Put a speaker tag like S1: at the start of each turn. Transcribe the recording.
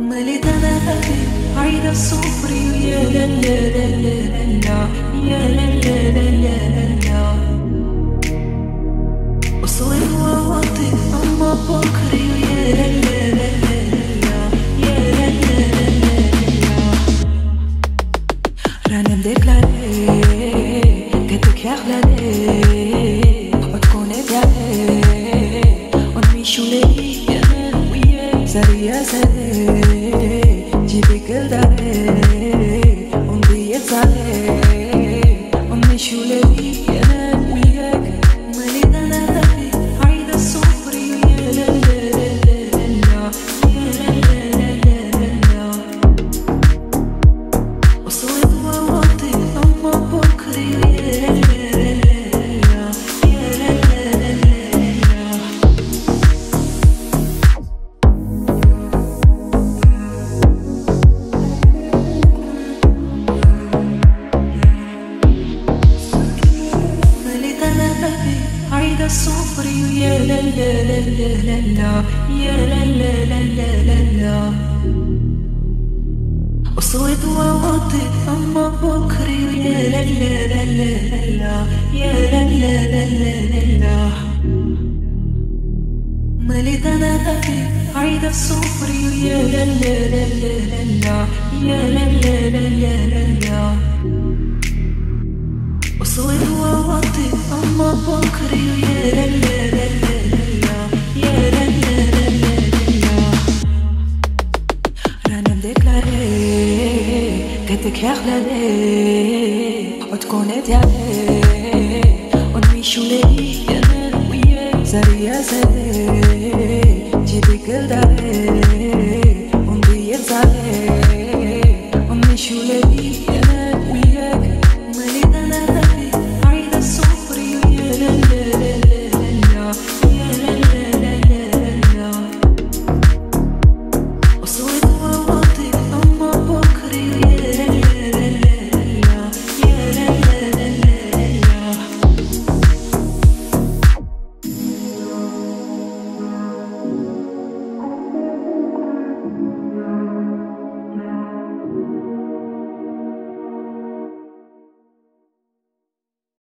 S1: مليت أنا عايدة صفري يا لا لا لا لا لا يا لا لا لا لا لا وصوت وواطي اما بكري يا لا لا لا يا لا لا لا لا لا لا مليت أنا بابي عايدة sale, chibi que dale, un día sale. صفري يا لا لا لا لا لا لا يا لا لا لا لا لا لا وصوت وواطي اما بكري يا لا لا لا لا لا يا لا لا لا لا لا لا مليت أنا بابي عايدة صفري يا لا لا لا لا لا يا لا لا لا لا لا رانا مديكلاري قدك يا غلالي وتكون ديالي ونعيشو ليا أنا وياك زاري يا زاري جيبي قلداري ونضيق زاري ونعيشو ليا